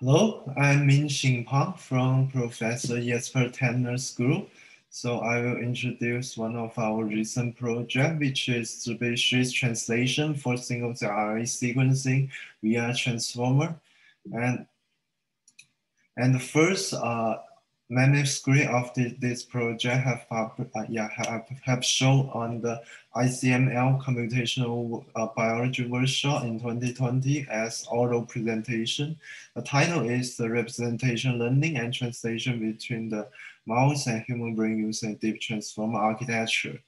Hello, I'm Minxing Pang from Professor Jesper Tegnér's School. So I will introduce one of our recent project, which is species translation for single cell RNA sequencing via transformer. And, and the first uh, manuscript of the, this project have, uh, yeah, have, have shown on the ICML Computational uh, Biology Workshop in 2020 as oral presentation. The title is the representation learning and translation between the mouse and human brain using deep transformer architecture.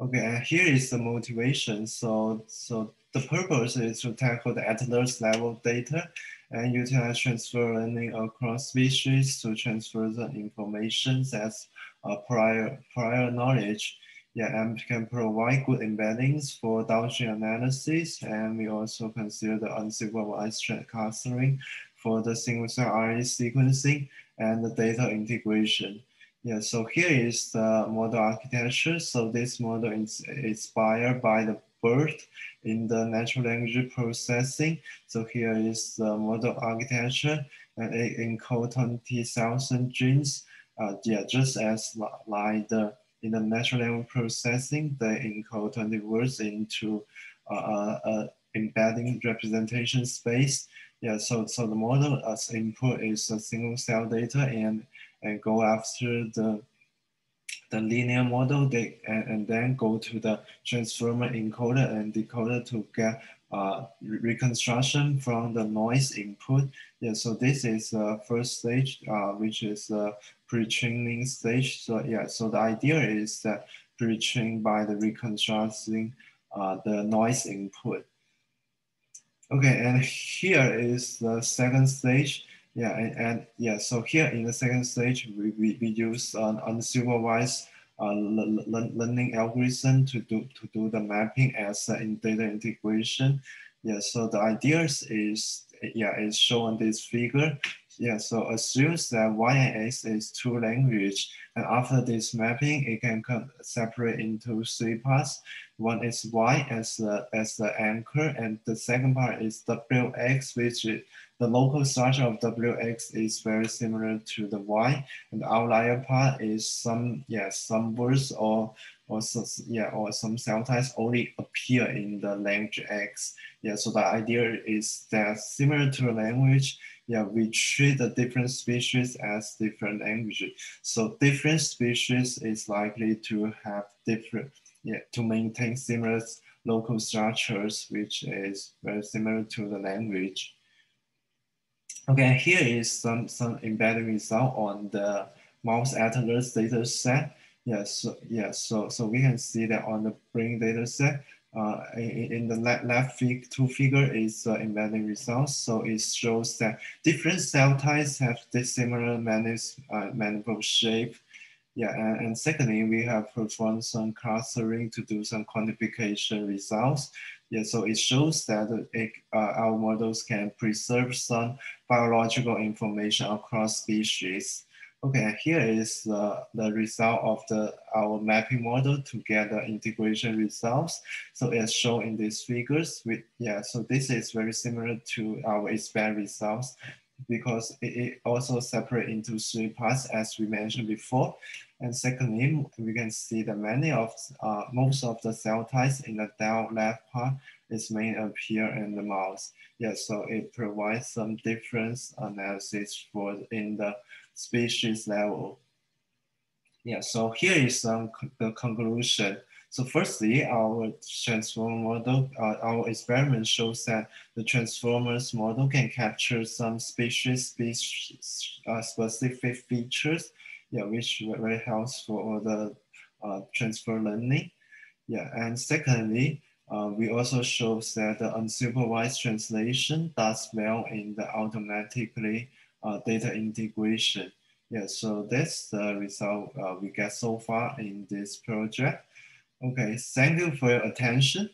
Okay, and here is the motivation. So, so the purpose is to tackle the atlas level data and utilize transfer learning across species to transfer the information as uh, prior, prior knowledge. Yeah, and can provide good embeddings for downstream analysis. And we also consider the unsupervised clustering for the single cell RNA sequencing and the data integration. Yeah, so here is the model architecture. So this model is inspired by the BERT in the natural language processing. So here is the model architecture and it encodes 20,000 genes. Uh, yeah, just as like the in the natural language processing, they encode 20 words into uh, uh, uh, embedding representation space. Yeah, so, so the model as input is a single cell data and, and go after the the linear model they, and, and then go to the transformer encoder and decoder to get uh, reconstruction from the noise input. Yeah, so this is the first stage, uh, which is the pre-training stage. So yeah, so the idea is that pre-train by the reconstructing uh, the noise input. Okay, and here is the second stage. Yeah, and, and yeah, so here in the second stage, we, we, we use an unsupervised uh, learning algorithm to do to do the mapping as uh, in data integration. Yeah, so the ideas is yeah is shown in this figure. Yeah, so assumes that y and x is two language, and after this mapping, it can separate into three parts. One is y as the as the anchor, and the second part is wx, which is the local structure of Wx is very similar to the Y, and the outlier part is some yeah some words or or yeah or some cell types only appear in the language X. Yeah, so the idea is that similar to a language, yeah, we treat the different species as different languages. So different species is likely to have different yeah to maintain similar local structures, which is very similar to the language. Okay, here is some, some embedded result on the mouse atlas data set. Yes, so, yeah, so, so we can see that on the brain data set, uh, in, the left, fig, two figure is uh, embedding results. So it shows that different cell types have dissimilar uh, manifold shape. Yeah, and, and secondly, we have performed some clustering to do some quantification results. Yeah, so it shows that it, uh, our models can preserve some biological information across species. Okay, here is the, the result of the our mapping model to get the integration results. So as shown in these figures. we, yeah, so this is very similar to our expand results because it, it also separate into three parts as we mentioned before. And secondly, we can see that many of, uh, most of the cell types in the down left part is may appear in the mouse. Yeah, so it provides some difference analysis for in the species level. Yeah, so here is some the conclusion. So firstly, our transformer model, uh, our experiment shows that the transformers model can capture some species, species uh, specific features, yeah, which very helpful for the uh, transfer learning. Yeah, and secondly, uh, we also show that the unsupervised translation does well in the automatically uh, data integration. Yeah, so that's the result uh, we get so far in this project. Okay, thank you for your attention.